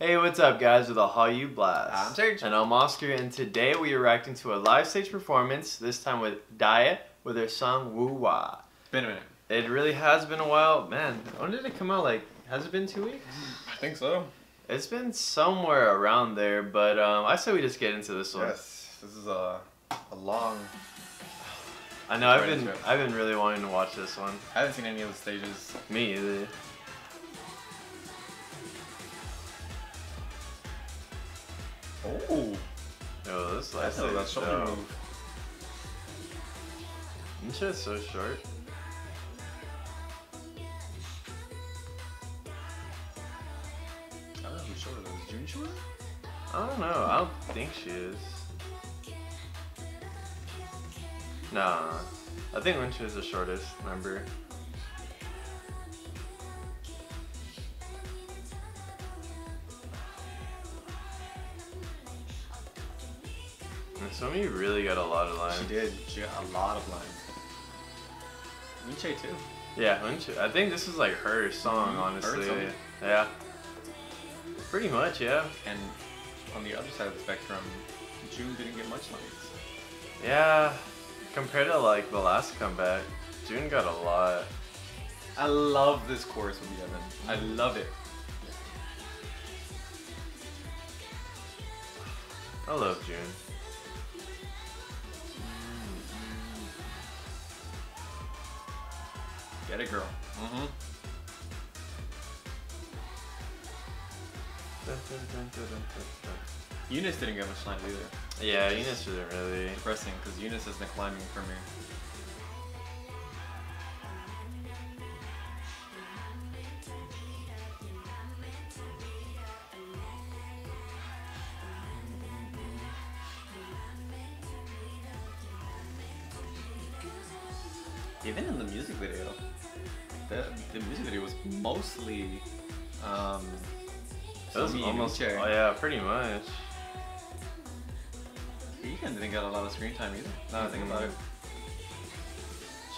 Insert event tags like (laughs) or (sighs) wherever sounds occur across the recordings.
Hey, what's up, guys? With a Hallyu Blast. I'm Serge. And I'm Oscar, and today we are reacting to a live stage performance, this time with Dia, with their song Woowa. Been a minute. It really has been a while. Man, when did it come out? Like, has it been two weeks? I think so. It's been somewhere around there, but um, I say we just get into this one. Yes, this is a, a long. I know, I've been. I've been really wanting to watch this one. I haven't seen any of the stages. Me either. Oh, Oh, this stage a is shoulder dope. move. This shit's so short. I don't know who shorter those. June shorter? I don't know. I don't think she is. Nah. I think Lynch is the shortest member. And Somi really got a lot of lines. She did. She got a lot of lines. Minche too. Yeah, Lynch. I think this is like her song, mm-hmm. her honestly. song. Yeah. Pretty much, yeah. And on the other side of the spectrum, June didn't get much lines. Yeah. Compared to like the last comeback, June got a lot. I love this chorus with Yemen. I mm-hmm. love it. I love June. Get it, girl. Mm-hmm. Eunice didn't get much lines either. Yeah, Eunice didn't really. Depressing, because Eunice is the climbing for me. In the music video, the, the music video was mostly um, It was almost. Oh, yeah, pretty much. Ethan didn't get a lot of screen time either. Now that I think about it.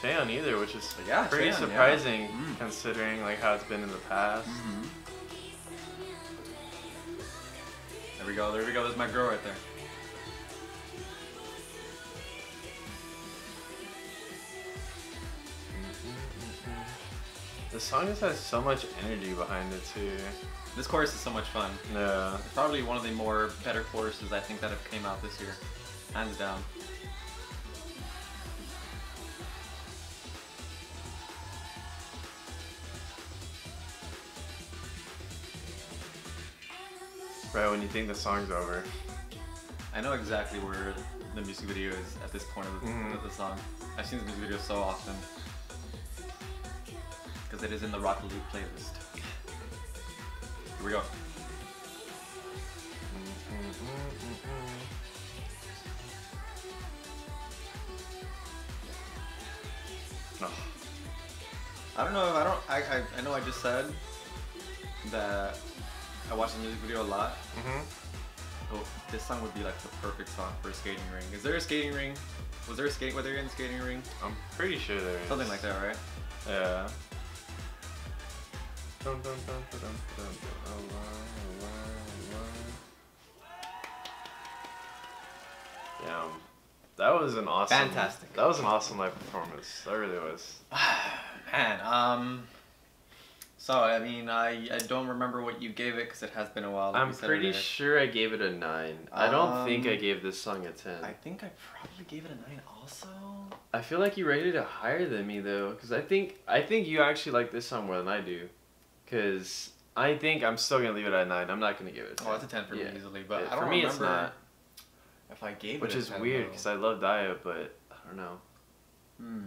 Cheon either, which is Yeah, pretty Cheon, yeah. surprising Mm. considering like how it's been in the past. There we go, there we go. There's my girl right there. The song just has so much energy behind it too. This chorus is so much fun. Yeah. It's probably one of the more better choruses I think that have came out this year. Hands down. Right when you think the song's over. I know exactly where the music video is at this point of the, Mhm. of the song. I've seen this music video so often. Because it is in the Rocket League playlist. Here we go. Oh, I don't know if I don't I, I, I know I just said that I watch the music video a lot. Mm -hmm. Oh, this song would be like the perfect song for a skating ring. Is there a skating ring? Was there a skate? Were there in a skating ring? I'm pretty sure there is. Something like that, right? Yeah. Dun, dun, dun, dun, dun, dun, dun. Oh. Damn. That was an awesome. Fantastic. That was an awesome live performance. That really was. Man, um. So I mean, I I don't remember what you gave it because it has been a while. I'm pretty sure I gave it a nine. I don't think I Um, gave this song a ten. I think I probably gave it a nine also. I feel like you rated it higher than me though, because I think I think you actually like this song more than I do, because I think I'm still gonna leave it at nine. I'm not gonna give it. A 10. Oh, it's a ten for Yeah. me easily, but Yeah, I don't for me it's not, if I gave which it. a is 10 weird because I love Dia, but I don't know. Hmm.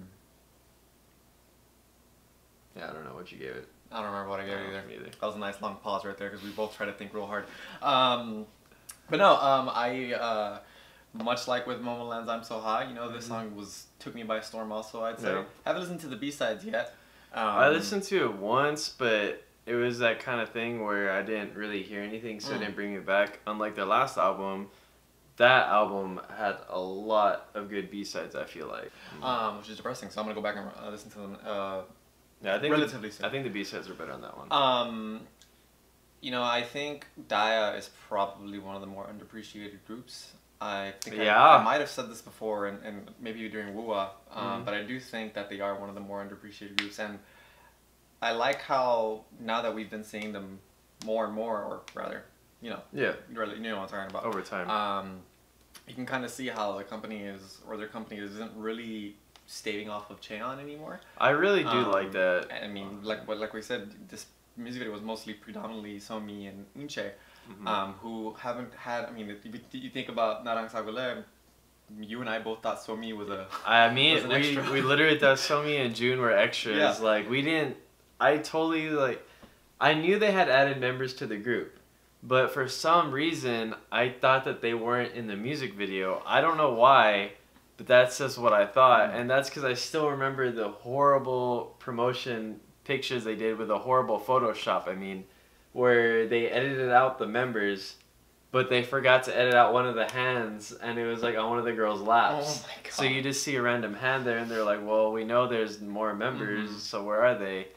Yeah, I don't know what you gave it. I don't remember what I gave I it either. either. That was a nice long pause right there because we both try to think real hard. Um, but no, um, I uh, much like with "Momo Momoland's "I'm So High," you know, this Mhm. song was took me by storm. Also, I'd say Yeah. haven't listened to the B sides yet. Um, I listened to it once, but it was that kind of thing where I didn't really hear anything, so it Mm. didn't bring me back. Unlike their last album, that album had a lot of good B sides. I feel like. um, which is depressing. So I'm gonna go back and uh, listen to them. Uh, yeah, I think relatively the, soon. I think the B sides are better on that one. um, You know, I think Dia is probably one of the more underappreciated groups. I think I- Yeah. I, might have said this before, and, and maybe during Woowa, um, Mhm. but I do think that they are one of the more underappreciated groups. And I like how now that we've been seeing them more and more, or rather, you know, Yeah, really, you know what I'm talking about. over time. Um, you can kind of see how the company is, or their company isn't really staving off of Cheon anymore. I really do Um, like that. I mean, like what like we said, this music video was mostly predominantly Somi and Unche, Mhm. um, who haven't had. I mean, if you, think about Narang Sagwillae, you and I both thought Somi was a. I mean, an we, we literally thought (laughs) Somi and June were extras. Yeah. Like we didn't. I totally like. I knew they had added members to the group, but for some reason I thought that they weren't in the music video. I don't know why, but that's just what I thought, Mm. and that's because I still remember the horrible promotion pictures they did with a horrible Photoshop. I mean, where they edited out the members. But they forgot to edit out one of the hands, and it was like on one of the girls' laps. Oh my god. So you just see a random hand there, and they're like, "Well, we know there's more members, Mhm. so where are they?"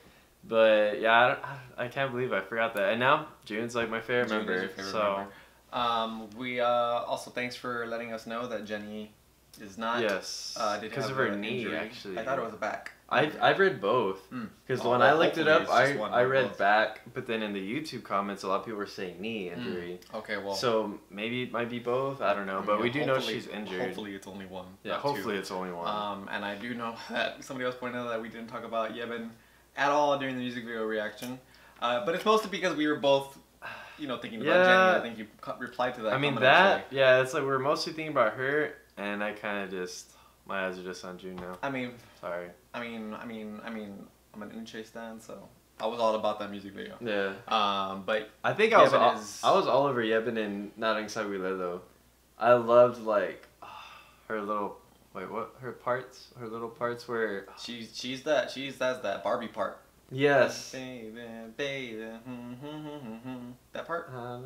But yeah, I, don't, I I can't believe I forgot that. And now June's like my favorite June is member. your favorite so member. Um, we uh, also thanks for letting us know that Jenny is not. yes, Uh, because have of her knee injury. actually. I thought it was a back. I I've read both Mm. because Oh, when well, I looked it up, I I read both. back, but then in the YouTube comments, a lot of people were saying knee injury. Okay, well. So maybe it might be both. I don't know, but mean, we do know she's injured. Hopefully, it's only one. yeah, not two. hopefully it's only one. Um, and I do know (laughs) that somebody else pointed out that we didn't talk about Yebin at all during the music video reaction. Uh, but it's mostly because we were both, you know, thinking about Yeah. Jenny. I think you replied to that. I mean that, yeah, it's like we're mostly thinking about her, and I kind of just my eyes are just on June now. I mean, Sorry. I mean, I mean, I mean, I'm an Unche stan, so I was all about that music video. Yeah, Um, but I think I was all, is- I was all over Yebin and Narang Sagwillae though. I loved like (sighs) her little wait what her parts her little parts where she's she's that she's that's that Barbie part. yes. Baby, baby, hmm, hmm, hmm, that part. Uh,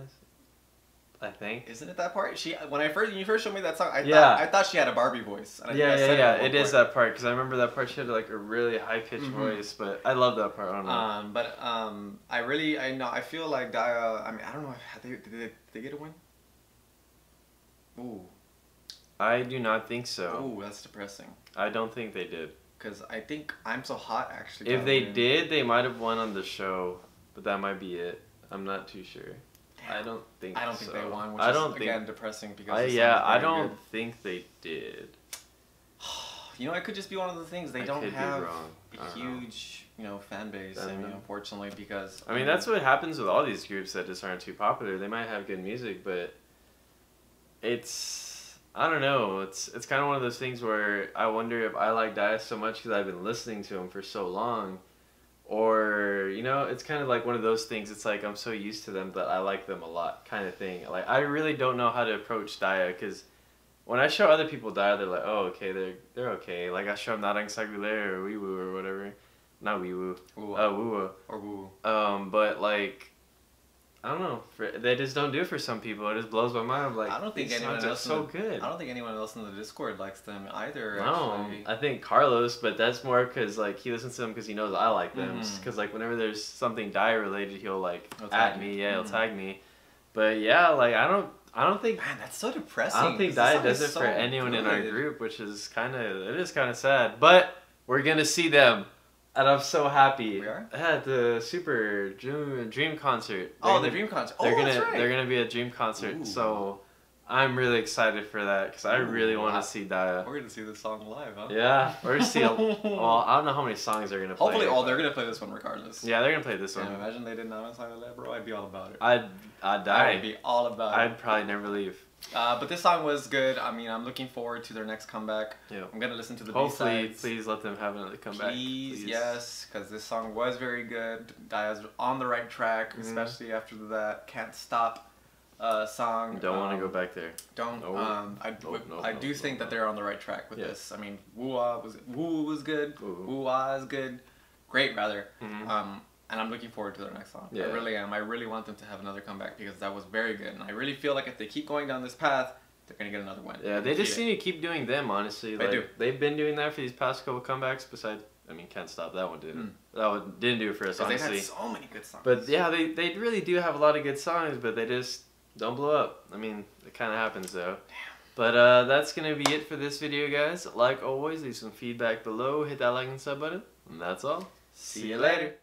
I think. Isn't it that part? She when I first when you first showed me that song, I Yeah. thought I thought she had a Barbie voice. And I Yeah, yeah, yeah. one It is that part because I remember that part. She had like a really high pitched Mhm. voice, but I love that part. I don't know. Um, but um, I really, I know, I feel like Dia. I mean, I don't know. If they, did, they, did they get a win? Ooh, I do not think so. Oh, that's depressing. I don't think they did. Cause I think I'm so hot actually. If they win. did, they might have won on the show, but that might be it. I'm not too sure. I don't think. I don't think they won, which I don't again think. depressing because. I, yeah, I don't good. think they did. (sighs) You know, it could just be one of the things they I don't have a don't know. huge, you know, fan base. I I mean, unfortunately, because I mean, that's what happens with all these groups that just aren't too popular. They might have good music, but it's I don't know. It's it's kind of one of those things where I wonder if I like Dias so much because I've been listening to him for so long, or you know, it's kind of like one of those things. It's like I'm so used to them that I like them a lot, kind of thing. Like I really don't know how to approach Dia because. When I show other people Dia, they're like, "Oh, okay, they're they're okay." Like I show them Narang Sagwillae or Wee Woo or whatever, not Wee Woo, uh, Woo Woo. or woo. Um, but like, I don't know. For, they just don't do it for some people. It just blows my mind. I'm like, I don't think anyone else in so the- good. I don't think anyone else in the Discord likes them either. No, actually. I think Carlos, but that's more because like he listens to them because he knows I like them. Because like whenever there's something Dia related, he'll like He'll tag at you. me. Yeah, he'll Mhm. tag me. But yeah, like I don't, I don't think. Man, that's so depressing. I don't think song does it so for anyone in our group, which is kind of it is kind of sad. But we're gonna see them, and I'm so happy. We are? at the Super Dream, dream concert. Oh, They're the gonna- Dream concert. They're oh, gonna that's right. they're gonna be a dream concert, Ooh. so I'm really excited for that because I really want to see Dia. We're gonna see this song live, huh? Yeah, we're gonna see. A, (laughs) well, I don't know how many songs they're gonna play. Hopefully, all but- they're gonna play this one regardless. Yeah, they're gonna play this Damn, one. imagine they did not on Silent Lab, bro. I'd be all about it. I'd I'd die. I'd be all about it. I'd probably never leave. Uh, but this song was good. I mean, I'm looking forward to their next comeback. Yeah. I'm gonna listen to the Hopefully, B-sides. please let them have another comeback. Please, yes, because this song was very good. Dia's on the right track, Mhm. especially after that "Can't Stop" uh, song. Don't want to Um, go back there. Don't. No. Um, I, No, no, I do think that they're on the right track with Yeah. this. I mean, Woo was Woo was good. Woo is good. Great, rather. Mhm. Um, and I'm looking forward to their next song. Yeah. I really am. I really want them to have another comeback because that was very good. And I really feel like if they keep going down this path, they're gonna get another win. Yeah, they just need to keep doing them. Honestly, They like do. they've been doing that for these past couple comebacks. Besides I mean, can't stop that one didn't. Mm. That one didn't do it for us, honestly. had so many good songs. But yeah, they they really do have a lot of good songs, but they just don't blow up. I mean, it kind of happens though. Damn. But uh, that's gonna be it for this video, guys. Like always, leave some feedback below. Hit that like and sub button, and that's all. See you later.